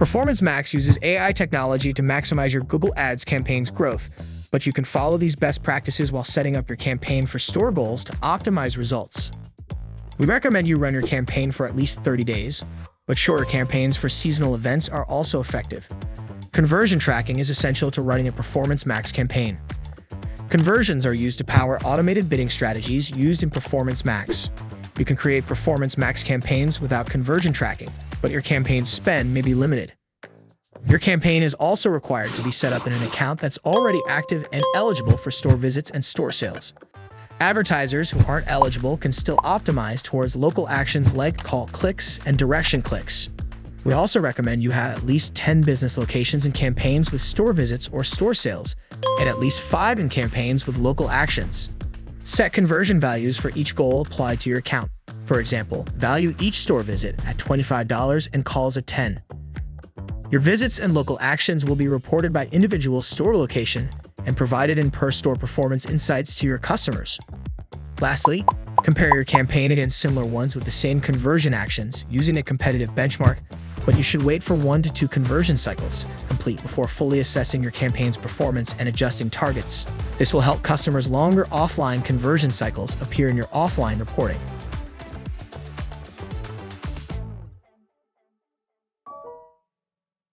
Performance Max uses AI technology to maximize your Google Ads campaign's growth, but you can follow these best practices while setting up your campaign for store goals to optimize results. We recommend you run your campaign for at least 30 days, but shorter campaigns for seasonal events are also effective. Conversion tracking is essential to running a Performance Max campaign. Conversions are used to power automated bidding strategies used in Performance Max. You can create Performance Max campaigns without conversion tracking, but your campaign's spend may be limited. Your campaign is also required to be set up in an account that's already active and eligible for store visits and store sales. Advertisers who aren't eligible can still optimize towards local actions like call clicks and direction clicks. We also recommend you have at least 10 business locations in campaigns with store visits or store sales, and at least 5 in campaigns with local actions. Set conversion values for each goal applied to your account. For example, value each store visit at $25 and calls at 10. Your visits and local actions will be reported by individual store location and provided in per-store performance insights to your customers. Lastly, compare your campaign against similar ones with the same conversion actions using a competitive benchmark but you should wait for one to two conversion cycles to complete before fully assessing your campaign's performance and adjusting targets. This will help customers' longer offline conversion cycles appear in your offline reporting.